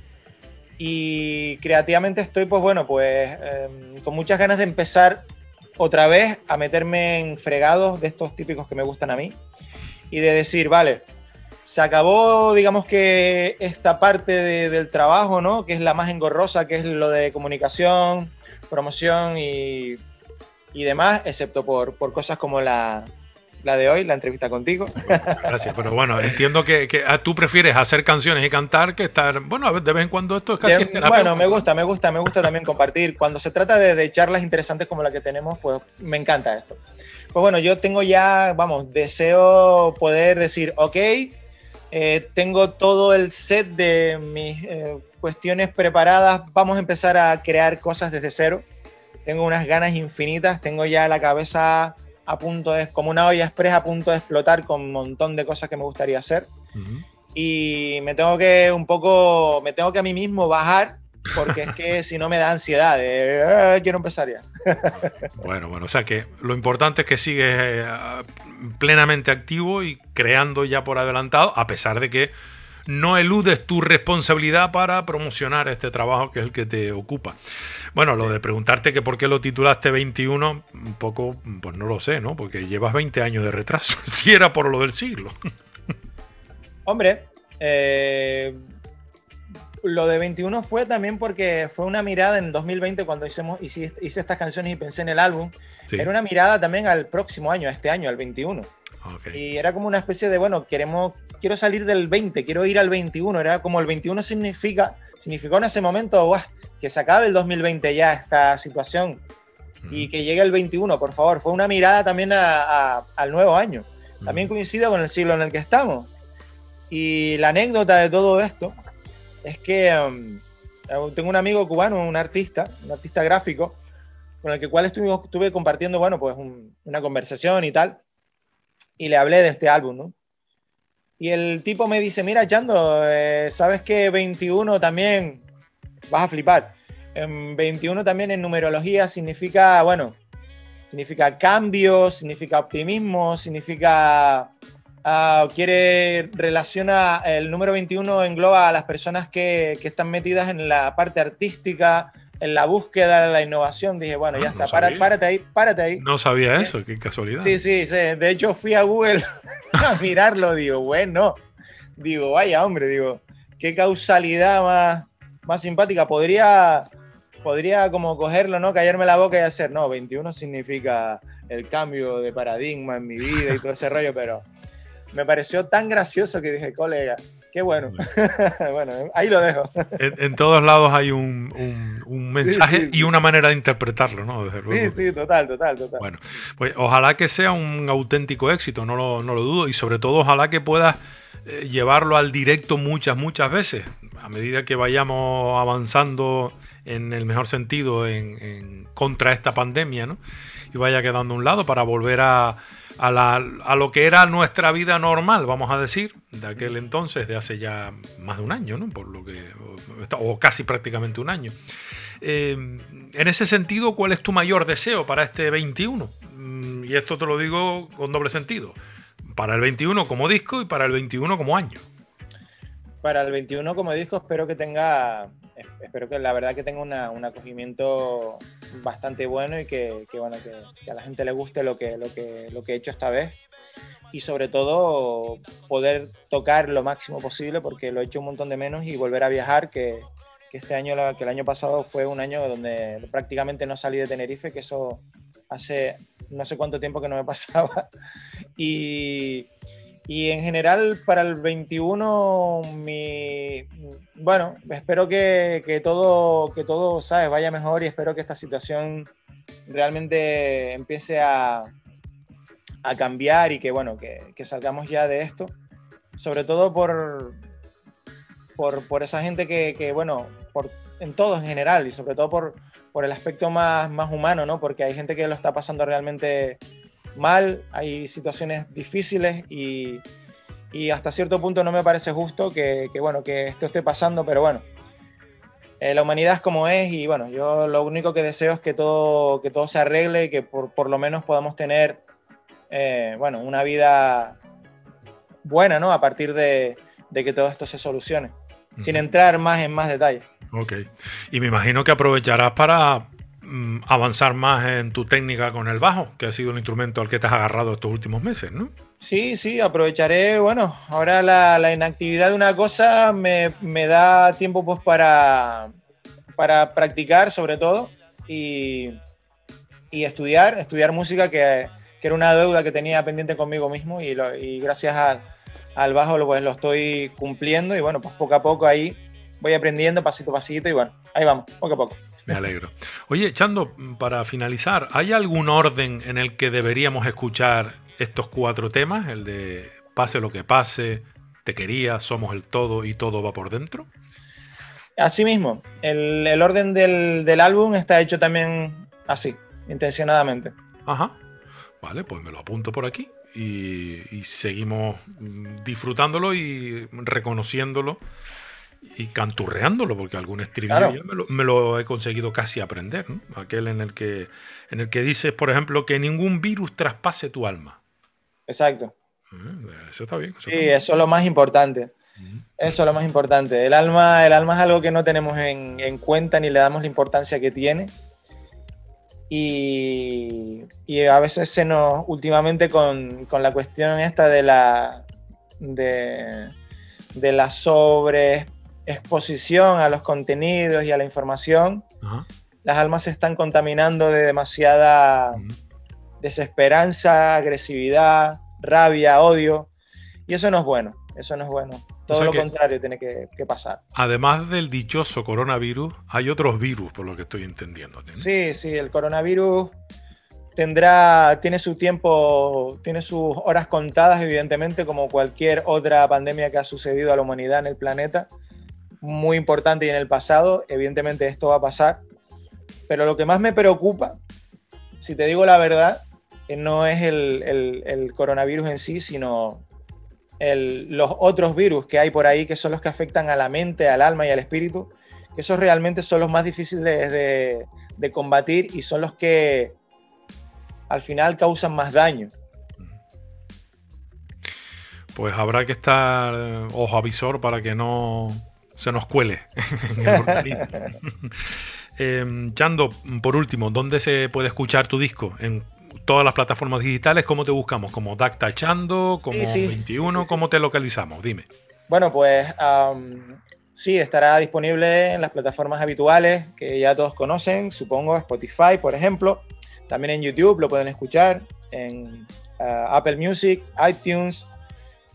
C: y creativamente estoy, pues bueno, pues em, con muchas ganas de empezar otra vez a meterme en fregados de estos típicos que me gustan a mí y de decir, vale, se acabó, digamos que esta parte del trabajo, ¿no? Que es la más engorrosa, que es lo de comunicación, promoción y, y demás, excepto por, por cosas como la, la de hoy, la entrevista contigo.
B: gracias, pero bueno, entiendo que, ah, tú prefieres hacer canciones y cantar que estar, bueno, a ver, de vez en cuando esto es casi...
C: bueno, me gusta, me gusta, me gusta también compartir. Cuando se trata de, charlas interesantes como la que tenemos, pues me encanta esto. Pues bueno, yo tengo ya, vamos, deseo poder decir, ok, eh, tengo todo el set de mis eh, cuestiones preparadas, vamos a empezar a crear cosas desde cero. Tengo unas ganas infinitas, tengo ya la cabeza a punto de, como una olla express a punto de explotar con un montón de cosas que me gustaría hacer. Y me tengo que un poco, me tengo que a mí mismo bajar porque es que si no me da ansiedad de ah, quiero empezar ya.
B: bueno, bueno, o sea que lo importante es que sigues eh, plenamente activo y creando ya por adelantado, a pesar de que no eludes tu responsabilidad para promocionar este trabajo que es el que te ocupa. Bueno, lo de preguntarte que por qué lo titulaste 21, un poco, pues no lo sé, ¿no? Porque llevas 20 años de retraso, si era por lo del siglo.
C: Hombre, eh, lo de 21 fue también porque fue una mirada en 2020 cuando hicimos, hice, hice estas canciones y pensé en el álbum. Era una mirada también al próximo año, a este año, al 21. Y era como una especie de, bueno, queremos, quiero salir del 20, quiero ir al 21. Era como el 21 significa, significó en ese momento, que se acabe el 2020 ya esta situación y que llegue el 21, por favor. Fue una mirada también al nuevo año. También coincido con el siglo en el que estamos. Y la anécdota de todo esto es que um, tengo un amigo cubano, un artista, un artista gráfico, con el que cual estuve, estuve compartiendo, bueno, pues una conversación y tal, y le hablé de este álbum, ¿no? Y el tipo me dice, mira, Chando, eh, ¿sabes que 21 también vas a flipar? En 21 también en numerología significa, bueno, significa cambio, significa optimismo, significa Ah, quiere, relaciona, el número 21 engloba a las personas que, que, están metidas en la parte artística, en la búsqueda, la innovación. Dije, bueno, ya ah, está, párate ahí, párate ahí.
B: No sabía eso, qué casualidad.
C: Sí, sí, sí, de hecho fui a Google a mirarlo, digo, bueno, digo, vaya hombre, digo, qué causalidad más, más simpática. Podría, podría como cogerlo, ¿no? Callarme la boca y hacer, no, 21 significa el cambio de paradigma en mi vida y todo ese rollo, pero me pareció tan gracioso que dije, colega, qué bueno. bueno, ahí lo dejo.
B: En, todos lados hay un, mensaje y una manera de interpretarlo, ¿no?
C: Sí, sí, total, total, total.
B: Bueno, pues ojalá que sea un auténtico éxito, no lo, no lo dudo, y sobre todo ojalá que puedas eh, llevarlo al directo muchas, muchas veces, a medida que vayamos avanzando en el mejor sentido en, contra esta pandemia, ¿no? Y vaya quedando a un lado para volver a a, lo que era nuestra vida normal, vamos a decir, de aquel entonces, de hace ya más de un año, ¿no? Por lo que, o, casi prácticamente un año. Eh, en ese sentido, ¿cuál es tu mayor deseo para este 21? Mm, y esto te lo digo con doble sentido. Para el 21 como disco y para el 21 como año.
C: Para el 21 como disco espero que tenga espero que la verdad que tenga un acogimiento bastante bueno y que, bueno, que, a la gente le guste lo que, lo, que, lo que he hecho esta vez. Y sobre todo poder tocar lo máximo posible porque lo he hecho un montón de menos y volver a viajar, que, que este año, que el año pasado fue un año donde prácticamente no salí de Tenerife, que eso hace no sé cuánto tiempo que no me pasaba. Y, y en general para el 21, mi, bueno, espero que, que, todo, que todo, ¿sabes? Vaya mejor y espero que esta situación realmente empiece a, a cambiar y que, bueno, que, que, salgamos ya de esto. Sobre todo por, por, por esa gente que, que, bueno, por, en todo en general y sobre todo por, por el aspecto más, más humano, ¿no? Porque hay gente que lo está pasando realmente mal, hay situaciones difíciles y, y hasta cierto punto no me parece justo que, que bueno, que esto esté pasando, pero bueno, eh, la humanidad es como es y bueno, yo lo único que deseo es que todo, que todo se arregle y que por, por lo menos podamos tener, eh, bueno, una vida buena, ¿no? A partir de, de que todo esto se solucione, sin entrar más en más detalles.
B: Ok, y me imagino que aprovecharás para avanzar más en tu técnica con el bajo, que ha sido un instrumento al que te has agarrado estos últimos meses, ¿no?
C: Sí, sí, aprovecharé, bueno, ahora la, inactividad de una cosa me, da tiempo pues para, practicar sobre todo y, estudiar, estudiar música que, era una deuda que tenía pendiente conmigo mismo y, gracias al bajo pues, lo estoy cumpliendo y bueno, pues poco a poco ahí voy aprendiendo pasito a pasito y bueno, ahí vamos, poco a poco.
B: Me alegro. Oye, Chando, para finalizar, ¿hay algún orden en el que deberíamos escuchar estos cuatro temas? El de pase lo que pase, te quería, somos el todo y todo va por dentro.
C: Así mismo, el, orden del, álbum está hecho también así, intencionadamente.
B: Ajá. Vale, pues me lo apunto por aquí y, y seguimos disfrutándolo y reconociéndolo y canturreándolo, porque algún estribillo me, lo, he conseguido casi aprender, aquel en el que en el que dices, por ejemplo, que ningún virus traspase tu alma.
C: Exacto.
B: Eh, eso está bien.
C: sí, eso es lo más importante. Eso es lo más importante. El alma, el alma es algo que no tenemos en, en cuenta ni le damos la importancia que tiene. Y, y a veces se nos, últimamente con, con la cuestión esta de la, de, de la sobreexposición a los contenidos y a la información,
B: Ajá.
C: las almas se están contaminando de demasiada desesperanza, agresividad, rabia, odio. Y eso no es bueno, eso no es bueno. Todo
B: sea
C: lo contrario tiene que, que pasar.
B: Además del dichoso coronavirus, hay otros virus, por lo que estoy entendiendo. ¿no?
C: Sí, sí, el coronavirus tendrá, tiene su tiempo, tiene sus horas contadas, evidentemente, como cualquier otra pandemia que ha sucedido a la humanidad en el planeta. Muy importante y en el pasado, evidentemente esto va a pasar. Pero lo que más me preocupa, si te digo la verdad, eh, no es el, el- coronavirus en sí, sino el- los otros virus que hay por ahí, que son los que afectan a la mente, al alma y al espíritu, que esos realmente son los más difíciles de, de combatir y son los que al final causan más daño.
B: Pues habrá que estar eh, ojo avisor para que no se nos cuele en el organismo. Eh, Chando, por último, ¿dónde se puede escuchar tu disco? ¿En todas las plataformas digitales? ¿Cómo te buscamos? ¿Como Dacta Chando? ¿Como
C: Sí, sí,
B: 21?
C: sí, sí, sí.
B: ¿Cómo te localizamos? Dime.
C: Bueno, pues sí, estará disponible en las plataformas habituales que ya todos conocen, supongo Spotify, por ejemplo. También en YouTube lo pueden escuchar, en ah, Apple Music, iTunes,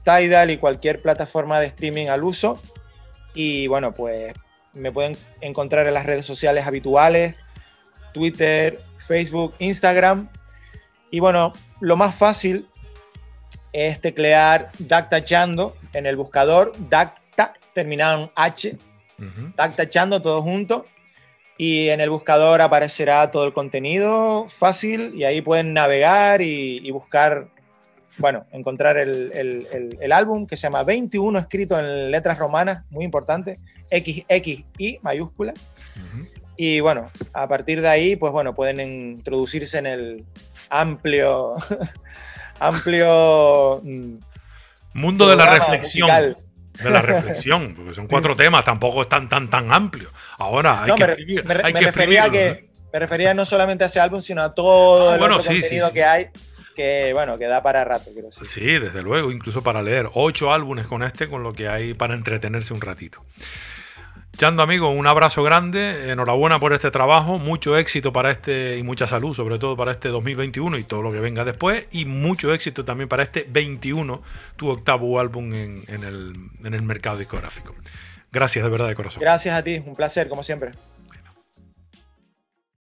C: Tidal y cualquier plataforma de streaming al uso. Y bueno, pues me pueden encontrar en las redes sociales habituales, Twitter, Facebook, Instagram. Y bueno, lo más fácil es teclear Dacta Chando en el buscador, Dacta, terminado en H,
B: Ujú.
C: Dacta Chando todo junto. Y en el buscador aparecerá todo el contenido fácil y ahí pueden navegar y, y buscar, bueno, encontrar el, el- el- el álbum que se llama 21, escrito en letras romanas, muy importante, XXI mayúscula.
B: Ujú.
C: Y bueno, a partir de ahí, pues bueno, pueden introducirse en el amplio, amplio mm,
B: Mundo de la reflexión.
C: musical.
B: De la reflexión, porque son cuatro temas, tampoco es tan, tan, tan amplio. Ahora hay
C: No,
B: que
C: me,
B: exprimir-
C: me-
B: hay
C: me
B: que
C: refería a que me refería no solamente a ese álbum, sino a todo
B: Ah,
C: el
B: bueno,
C: otro
B: sí, sí,
C: contenido
B: sí.
C: que hay, que bueno, que da para rato,
B: ¿no?
C: decir.
B: Sí, desde luego, incluso para leer. Ocho álbumes con este, con lo que hay para entretenerse un ratito. Chando, amigo, un abrazo grande. Enhorabuena por este trabajo. Mucho éxito para este y mucha salud, sobre todo para este 2021 y todo lo que venga después. Y mucho éxito también para este 21, tu octavo álbum en, en el, en el mercado discográfico. Gracias de verdad de corazón.
C: Gracias a ti, un placer, como siempre.